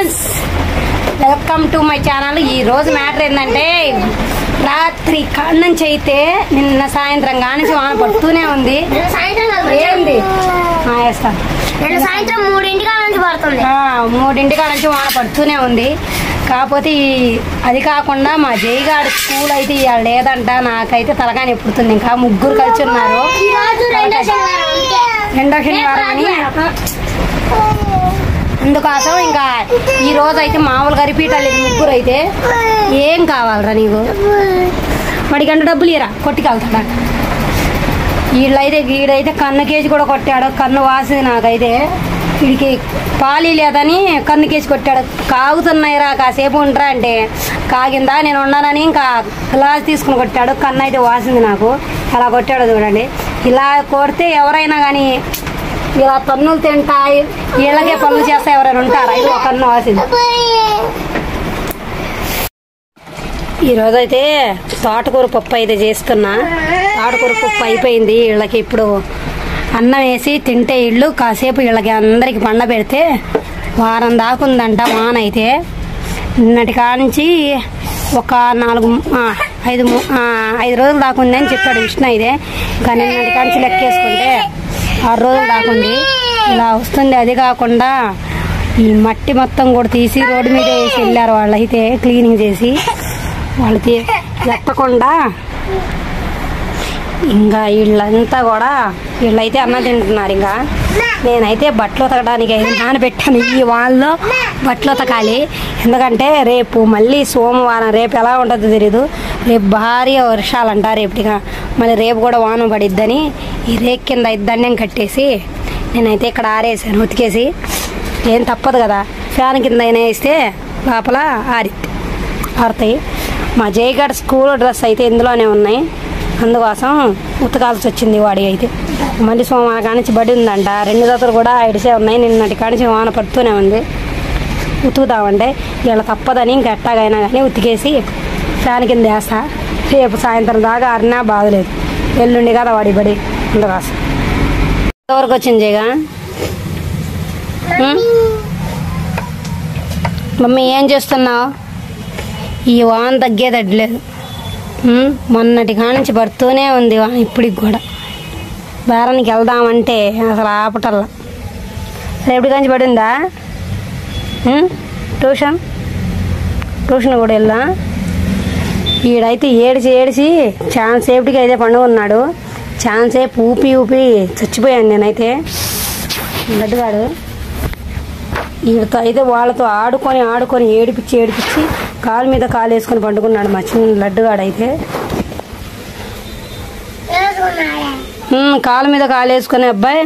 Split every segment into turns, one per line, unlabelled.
Welcome to my channel ఈ రోజు matter ఏంటంటే రాత్రి కాడ నుంచి అయితే నిన్న సాయంత్రం కానించి వాన పడుతూనే ఉంది. ఏంది?
సాయంత్రం మూడింటికి నుంచి పడుతుంది.
మూడింటి కాడ నుంచి వాన పడుతూనే ఉంది. కాకపోతే ఈ అది కాకుండా మా జైగాడు స్కూల్ అయితే ఇవాళ లేదంట. నాకైతే తలకాని ఎప్పుడుతుంది ఇంకా ముగ్గురు కలిసి ఉన్నారు.
రెండో శనివారం. అంతే.
రెండో శనివారం అని. అందుకోసం ఇంకా ఈ రోజు అయితే మామూలుగా రిపీట్ అవ్వలేదు ముగ్గురు అయితే ఏం కావాలరా నీకు? వాడికంటే డబ్బులు ఇరా కొట్టుకెళ్తాడా? వీళ్ళైతే వీడైతే కన్ను కేజీ కూడా కొట్టాడు. కన్ను వాసింది నాకైతే. వీడికి పాలి లేదని కన్ను కేసి కొట్టాడు. కాగుతున్నాయిరా కాసేపు ఉండరా అంటే. కాగిందా? నేను ఉన్నానని ఇంకా గ్లాస్ తీసుకుని కొట్టాడు. కన్ను అయితే వాసింది నాకు. అలా కొట్టాడు చూడండి. ఇలా కొడితే ఎవరైనా కానీ ఇలా పన్నులు తింటా వీళ్ళకే పనులు చేస్తా ఎవరైనా ఉంటారా? ఇది ఒక కన్ను వాసింది తోటకూర పప్పు అయితే చేస్తున్నా తోటకూర పప్పు అయిపోయింది. వీళ్ళకి ఇప్పుడు అన్నం వేసి తింటే ఇళ్ళు. కాసేపు వీళ్ళకి అందరికి పండ పెడితే వారం దాకుందంట వాన అయితే. నిన్నటి కానించి ఒక నాలుగు ఐదు ఐదు రోజులు దాకా ఉందని చెప్పాడు విష్ణు అయితే. కానీ నిన్నటి కానించి లెక్కేసుకుంటే ఆరు రోజులు రాకుండి ఇలా వస్తుంది. అది కాకుండా ఈ మట్టి మొత్తం కూడా తీసి రోడ్డు మీద వేసి వెళ్ళారు వాళ్ళైతే క్లీనింగ్ చేసి. వాళ్ళకి ఎత్తకుండా ఇంకా వీళ్ళంతా కూడా వీళ్ళైతే అన్నం తింటున్నారు ఇంకా. నేనైతే బట్టలు ఉతకడానికి అయితే నానబెట్టాను ఈ వాళ్ళు బట్టలు ఉతకాలి. ఎందుకంటే రేపు మళ్ళీ సోమవారం రేపు ఎలా ఉంటుందో తెలీదు. రేపు భారీ వర్షాలంట రేపటిగా మళ్ళీ రేపు కూడా వాన పడిద్దని ఈ రేక్ కింద ఐదు దండం కట్టేసి నేనైతే ఇక్కడ ఆరేసాను ఉతికేసి. ఏం తప్పదు కదా. ఫ్యాన్ కింద అయినా వేస్తే లోపల ఆరి ఆరుతాయి. మా జయగఢ్ స్కూల్ డ్రెస్ అయితే ఇందులోనే ఉన్నాయి. అందుకోసం ఉతకాల్సి వచ్చింది వాడి అయితే. మళ్ళీ సోమవారం కానించి బడి ఉందంట. రెండు జతలు కూడా ఇడిసే ఉన్నాయి. నిన్నటి కానించి వాన పడుతూనే ఉంది. ఉతుకుతామంటే వీళ్ళ తప్పదని ఇంకా ఎట్టాగైనా కానీ ఉతికేసి ఫ్యాన్ కింద వేస్తా. రేపు సాయంత్రం దాకా ఆరినా బాధలేదు. ఎల్లుండి కదా వాడి బడి. అందుకోసం. ఎంతవరకు వచ్చింది జయగా? మమ్మీ ఏం చేస్తున్నావు? ఈ వాన తగ్గేదట్లేదు మొన్నటి కానించి పడుతూనే ఉంది వాన ఇప్పటికి కూడా. బేరానికి వెళ్దామంటే అసలు ఆపటల్లా. రేపటి కానించి పడిందా? ట్యూషన్? ట్యూషన్ కూడా వెళ్దా ఈడైతే ఏడిచి ఏడిచి చాలా సేఫ్టీకి అయితే పండుగ ఉన్నాడు. చాలా సేపు ఊపి ఊపి చచ్చిపోయాను నేనైతే. గడ్డుగాడు వీడితో అయితే వాళ్ళతో ఆడుకొని ఆడుకొని ఏడిపించి ఏడిపించి కాలు మీద కాలు వేసుకొని పండుకున్నాడు మా చిన్న లడ్డుగాడు అయితే
వేసుకున్నాడే.
ఉమ్, కాలు మీద కాలు వేసుకునే అబ్బాయి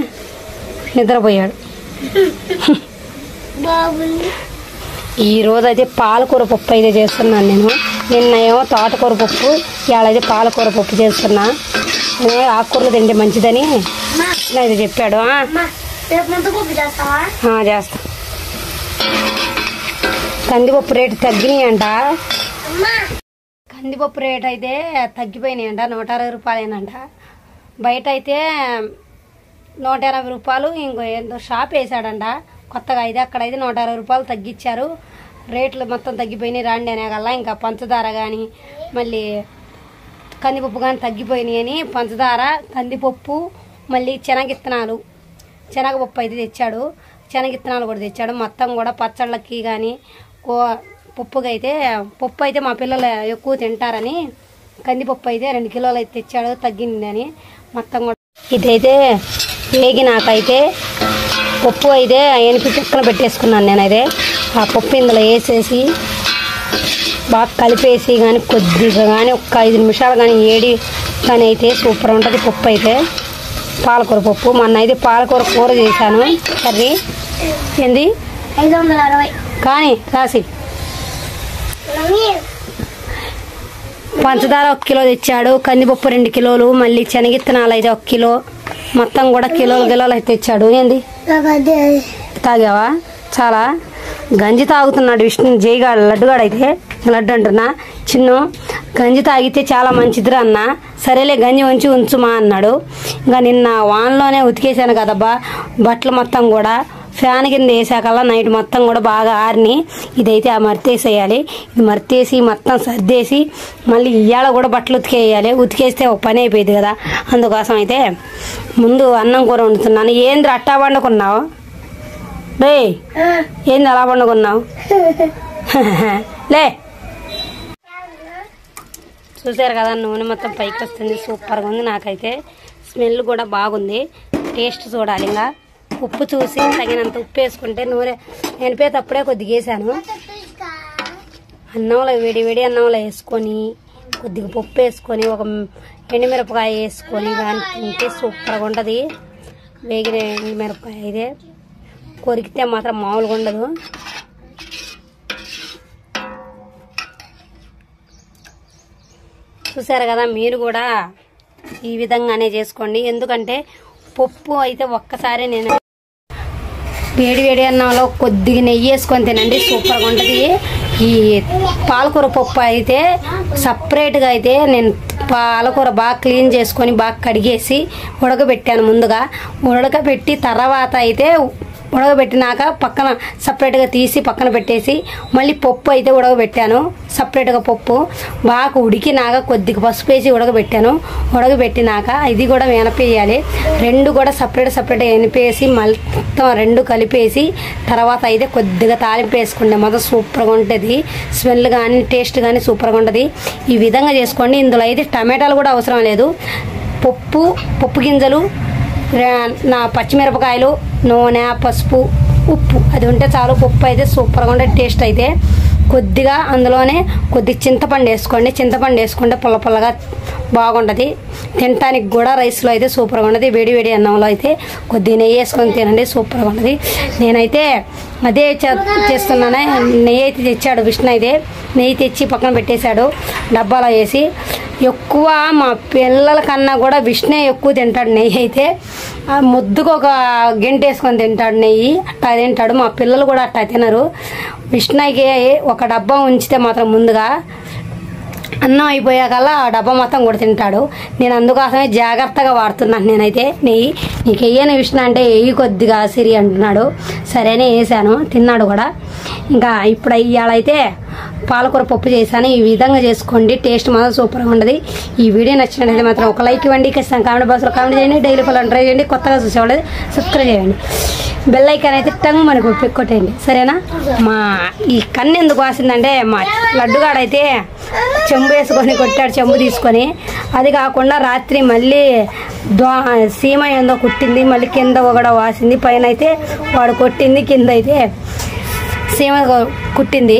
నిద్రపోయాడు.
బాగుంది
ఈ రోజు అయితే పాలకూర పప్పు అయితే చేస్తున్నాను నేను. నిన్న ఏమో తోటకూర పప్పు ఇవాళ అయితే పాలకూర పప్పు చేస్తున్నా. ఆకుకూరలు తింటే మంచిదని అయితే చెప్పాడు. చేస్తా. కందిపప్పు రేటు తగ్గినాయి అంట
అమ్మా.
కందిపప్పు రేట్ అయితే తగ్గిపోయినాయి అంట నూట అరవై రూపాయలేనంట. బయట అయితే నూట ఎనభై రూపాయలు ఇంకో ఏందో షాప్ వేసాడంట కొత్తగా అయితే అక్కడైతే నూట అరవై రూపాయలు తగ్గించారు రేట్లు మొత్తం తగ్గిపోయినాయి రాండి అనే కల్లా ఇంకా పంచదార కానీ మళ్ళీ కందిపప్పు కానీ తగ్గిపోయినాయి అని పంచదార కందిపప్పు మళ్ళీ శనగిత్తనాలు. శనగపప్పు అయితే తెచ్చాడు. శనగిత్తనాలు కూడా తెచ్చాడు. మొత్తం కూడా పచ్చళ్ళకి కానీ కో పప్పుగా అయితే పప్పు అయితే మా పిల్లలు ఎక్కువ తింటారని కందిపప్పు అయితే రెండు కిలోలు అయితే తెచ్చాడు తగ్గిందని మొత్తం కూడా. ఇదైతే వేగి నాకైతే పప్పు అయితే ఎనిపి చెక్కన పెట్టేసుకున్నాను నేనైతే. ఆ పప్పు ఇందులో వేసేసి బాగా కలిపేసి కానీ కొద్దిగా కానీ ఒక ఐదు నిమిషాలు కానీ ఏడి కానీ అయితే సూపర్ ఉంటుంది పప్పు అయితే. పాలకూర పప్పు. మొన్న అయితే పాలకూర కూర చేశాను. కర్రీ. ఏంది?
ఐదు వందల అరవై.
కానీ రాసి. పంచదార ఒక కిలో తెచ్చాడు కందిపప్పు రెండు కిలోలు మళ్ళీ శనగిత్తనాలు అయితే ఒక కిలో మొత్తం కూడా కిలోలు కిలోలు అయితే తెచ్చాడు. ఏంది? తాగావా? చాలా. గంజి తాగుతున్నాడు విష్ణు జయగాడు లడ్డుగాడు అయితే. లడ్డు అంటున్నా. చిన్న గంజి తాగితే చాలా మంచిదిరా అన్న. సరేలే గంజి ఉంచి ఉంచుమా అన్నాడు. ఇంకా నిన్న వాన్లోనే ఉతికేసాను కదబ్బా. బట్టలు మొత్తం కూడా ఫ్యాన్ కింద వేసాకల్లా నైట్ మొత్తం కూడా బాగా ఆరిని ఇదైతే ఆ మర్తేసేయాలి ఇది మర్తేసి మొత్తం సర్దేసి మళ్ళీ ఇవాళ కూడా బట్టలు ఉతికేయాలి. ఉతికేస్తే ఒక పని అయిపోయింది కదా. అందుకోసం అయితే ముందు అన్నం కూర వండుతున్నాను. ఏంది అట్టా వండుకున్నావు? రే ఏంది అలా వండుకున్నావు? లే. చూసారు కదా నూనె మొత్తం పైకి వస్తుంది. సూపర్గా ఉంది నాకైతే. స్మెల్ కూడా బాగుంది. టేస్ట్ చూడాలి ఇంకా. ఉప్పు చూసి తగినంత ఉప్పు వేసుకుంటే నూనె ఎనిపేటప్పుడే కొద్దిగా వేసాను. అన్నంలో వేడి వేడి అన్నంలో వేసుకొని కొద్దిగా పప్పు వేసుకొని ఒక ఎండుమిరపకాయ వేసుకొని కానీ తింటే సూపర్గా ఉంటుంది. వేగిన ఎండుమిరపకాయ ఇదే కొరికితే మాత్రం మామూలుగా ఉండదు. చూసారు కదా మీరు కూడా ఈ విధంగానే చేసుకోండి. ఎందుకంటే పప్పు అయితే ఒక్కసారి నేను వేడి వేడి అన్నంలో కొద్దిగా నెయ్యి వేసుకొని తినండి సూపర్గా ఉంటుంది. ఈ పాలకూర పప్పు అయితే సపరేట్గా అయితే నేను పాలకూర బాగా క్లీన్ చేసుకొని బాగా కడిగేసి ఉడకబెట్టాను ముందుగా. ఉడకబెట్టి తర్వాత అయితే ఉడకబెట్టినాక పక్కన సపరేట్గా తీసి పక్కన పెట్టేసి మళ్ళీ పప్పు అయితే ఉడకబెట్టాను. సపరేట్గా పప్పు బాగా ఉడికినాక కొద్దిగా పసుపు వేసి ఉడకబెట్టాను. ఉడకబెట్టినాక ఇది కూడా వెనపేయాలి. రెండు కూడా సపరేట్ సపరేట్గా వెనిపేసి మొత్తం రెండు కలిపేసి తర్వాత అయితే కొద్దిగా తాలింపు వేసుకుంటే మొత్తం సూపర్గా ఉంటుంది. స్మెల్ కానీ టేస్ట్ కానీ సూపర్గా ఉంటుంది. ఈ విధంగా చేసుకోండి. ఇందులో అయితే టమాటాలు కూడా అవసరం లేదు. పప్పు పప్పు గింజలు నా పచ్చిమిరపకాయలు నూనె పసుపు ఉప్పు. అది ఉంటే చాలు ఉప్పు అయితే సూపర్గా ఉండే టేస్ట్ అయితే. కొద్దిగా అందులోనే కొద్దిగా చింతపండు వేసుకోండి. చింతపండు వేసుకుంటే పుల్ల పుల్లగా బాగుండదు. తినటానికి కూడా రైస్లో అయితే సూపర్గా ఉండదు వేడి వేడి అన్నంలో అయితే కొద్దిగా నెయ్యి వేసుకొని తినండి సూపర్గా ఉండదు నేనైతే అదే చేస్తున్నానే. నెయ్యి అయితే తెచ్చాడు విష్ణు అయితే. నెయ్యి తెచ్చి పక్కన పెట్టేశాడు డబ్బాలో వేసి. ఎక్కువ మా పిల్లల కన్నా కూడా విష్ణే ఎక్కువ తింటాడు నెయ్యి అయితే. ముద్దుకు ఒక గంట వేసుకొని తింటాడు నెయ్యి. అట్టా తింటాడు. మా పిల్లలు కూడా అట్టా తినరు. విష్ణుకి ఒక డబ్బా ఉంచితే మాత్రం ముందుగా అన్నం అయిపోయాకల్లా ఆ డబ్బా మొత్తం కూడా తింటాడు. నేను అందుకోసమే జాగ్రత్తగా వాడుతున్నాను నేనైతే నెయ్యి నీకు వెయ్యని విషయం అంటే వెయ్యి కొద్దిగా సిరి అంటున్నాడు. సరేనే వేసాను తిన్నాడు కూడా. ఇంకా ఇప్పుడు ఇవాళైతే పాలకూర పప్పు చేశాను. ఈ విధంగా చేసుకోండి. టేస్ట్ మాత్రం సూపర్గా ఉండదు. ఈ వీడియో నచ్చినట్లయితే మాత్రం ఒక లైక్ ఇవ్వండి. ఖచ్చితంగా కామెంట్ బాక్స్లో కామెంట్ చేయండి. డైలీ ఫాలో ట్రై చేయండి. కొత్తగా చూసేవాళ్ళు సబ్స్క్రైబ్ చేయండి. బెల్ ఐకాన్ అయితే టంగ్ మనకు కొట్టేయండి. సరేనా? మా ఈ కన్ను ఎందుకు వాసిందంటే మా లడ్డుగాడైతే చెంబు వేసుకొని కొట్టాడు చెంబు తీసుకొని. అది కాకుండా రాత్రి మళ్ళీ దో సీమ ఏందో కుట్టింది మళ్ళీ కింద ఒకడ వాసింది పైన అయితే వాడు కొట్టింది కింద అయితే సీమ కుట్టింది.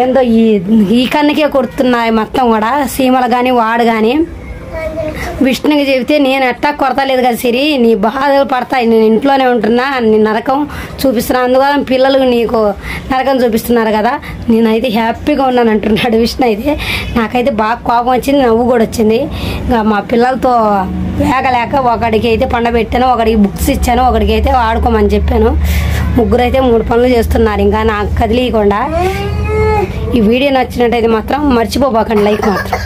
ఏందో ఈ ఈ కన్నుకే కొడుతున్నాయి మొత్తం కూడా సీమలు కానీ వాడు కానీ విష్ణుకి చెబితే నేను ఎట్టా కొరతలేదు కదా సిరి నీ బాధలు పడతాయి. నేను ఇంట్లోనే ఉంటున్నా నీ నరకం చూపిస్తున్నా. అందువల్ల పిల్లలు నీకు నరకం చూపిస్తున్నారు కదా. నేనైతే హ్యాపీగా ఉన్నాను అంటున్నాడు విష్ణు అయితే. నాకైతే బాగా కోపం వచ్చింది నవ్వు కూడా వచ్చింది. ఇంకా మా పిల్లలతో వేగలేక ఒకడికి అయితే పండబెట్టాను ఒకడికి బుక్స్ ఇచ్చాను ఒకడికి అయితే ఆడుకోమని చెప్పాను. ముగ్గురు అయితే మూడు పనులు చేస్తున్నారు. ఇంకా నాకు కదిలీయకుండా ఈ వీడియో నచ్చినట్టయితే మాత్రం మర్చిపోబాకండి లైక్ మాత్రం.